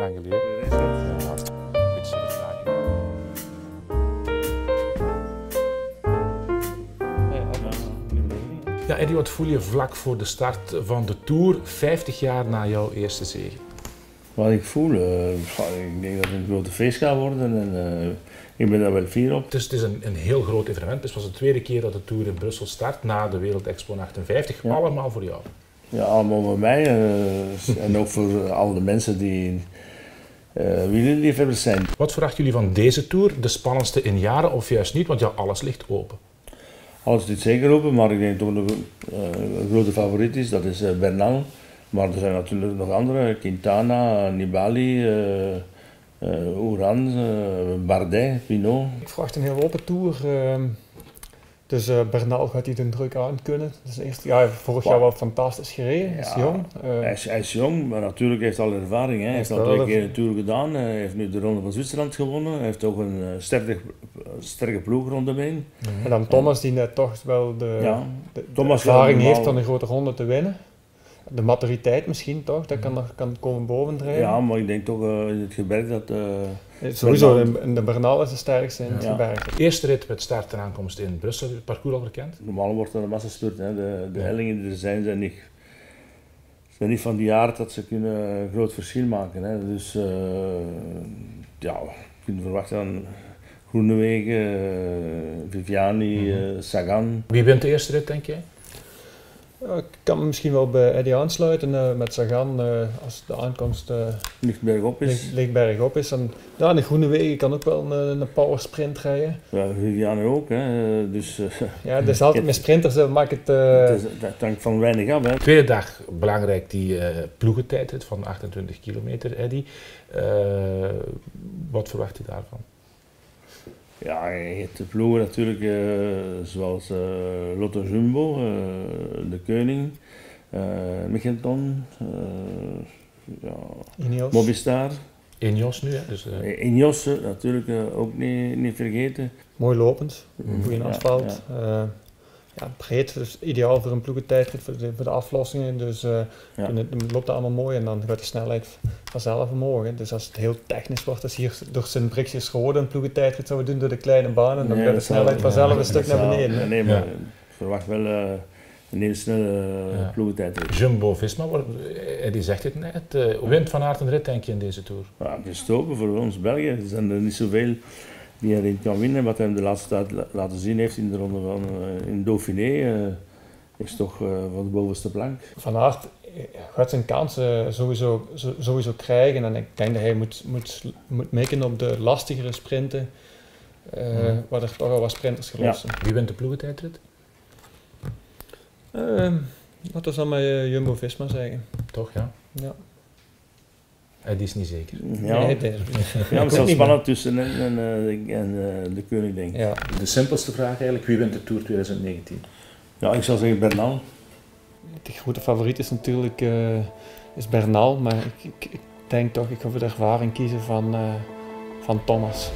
Geleden. Ja, Eddie, wat voel je vlak voor de start van de Tour, 50 jaar na jouw eerste zege? Wat ik voel, eh, ik denk dat het een grote feest gaat worden en eh, ik ben daar wel fier op. Het is, het is een, een heel groot evenement. Het was de tweede keer dat de Tour in Brussel start na de Wereld Expo 58. Ja. Allemaal voor jou. Ja, allemaal voor mij eh, en ook voor al de mensen die wielerliefhebbers zijn. Wat verwachten jullie van deze Tour? De spannendste in jaren of juist niet? Want ja, alles ligt open. Alles ligt zeker open, maar ik denk dat uh, een grote favoriet is, dat is uh, Bernal. Maar er zijn natuurlijk nog andere, Quintana, Nibali, uh, Oran, Bardet, Pinot. Ik verwacht een heel open tour. Dus uh, Bernal gaat hij den druk aan kunnen. Dus eerst, ja, vorig jaar wel fantastisch gereden, hij is jong. Eh, Hij is, hij is jong, maar natuurlijk heeft al ervaring. Hè. Hij heeft al twee keer een Tour gedaan. Hij heeft nu de Ronde van Zwitserland gewonnen. Hij heeft ook een eh, sterke, sterke ploeg rondomheen. en dan Thomas die net toch wel de, Ja, de, de Thomas ervaring heeft om een grote ronde te winnen. De maturiteit misschien toch, dat kan nog kan komen bovendrijven. Ja, maar ik denk toch eh, in het gebergte dat... eh, Eh, Sowieso, Bernal- de, de Bernal is de sterkste in het Ja. gebergte. Eerste rit met start en aankomst in Brussel. Heb je het parcours al gekend? normaal wordt er een massaspurt. Hè. De, de Ja. hellingen die er zijn, zijn niet, zijn niet van die aard dat ze kunnen een groot verschil maken. Hè. Dus eh, ja, je kunt verwachten aan Groenewegen, eh, Viviani, eh, Sagan. Wie wint de eerste rit, denk jij? Ja, ik kan me misschien wel bij Eddie aansluiten eh, met Sagan eh, als de aankomst eh Niet bergop is. bergop is. En, ja, de Groene Wegen kan ook wel een, een power sprint rijden. Ja, Viviane ook. Hè. Dus eh, Ja, dus altijd met sprinters eh, maakt het... eh, het is, dat hangt van weinig af. Hè. Tweede dag, belangrijk, die eh ploegentijdrit van 28 kilometer, Eddy. Eh, wat verwacht je daarvan? Ja, je hebt de ploegen natuurlijk, eh, zoals eh, Lotto Jumbo, eh, de Koning, eh Michelton, ja, Ineos. Mobistar. Ineos nu, hè? Dus, Ineos eh, natuurlijk ook niet, niet vergeten. Mooi lopend, goede Ja, asfalt. Ja, ja, breed, dus ideaal voor een ploegentijdrit, voor de, voor de aflossingen. Dus eh, Ja. dan, dan loopt dat allemaal mooi en dan gaat de snelheid vanzelf omhoog. hè. Dus als het heel technisch wordt, als hier door zijn brikjes rode een ploegentijdrit zouden doen door de kleine banen, dan Nee, gaat de snelheid vanzelf ja, een stuk naar beneden. hè. Nee, maar Ja. ik verwacht wel eh, een hele snelle uh, Ja. ploegentijdrit. Jumbo-Visma, eh, Eddy zegt het net. eh, wint Van Aert een rit, denk je, in deze Tour? Ja, het is voor ons België. Er zijn er niet zoveel die erin kan winnen. Wat hij hem de laatste tijd la- laten zien heeft in de ronde van eh, in Dauphiné, eh, is toch eh, van de bovenste plank. Van Aert eh, gaat zijn kansen sowieso, sowieso krijgen. En ik denk dat hij moet, moet, moet mikken op de lastigere sprinten. eh, Ja. Waar er toch al wat sprinters gelost zijn. Wie wint de ploegentijdrit? Ehm, Laten we dan maar eh, Jumbo-Visma zeggen. Toch, ja? Ja. Eddy is niet zeker. Ja, Nee, ja maar het spannend tussen en, en, eh, en eh, de koning, denk ik. ja. De simpelste vraag eigenlijk, wie wint de Tour 2019? Ja, ik zou zeggen Bernal. De grote favoriet is natuurlijk eh, is Bernal. Maar ik, ik, ik denk toch, ik ga voor de ervaring kiezen van, eh, van Thomas.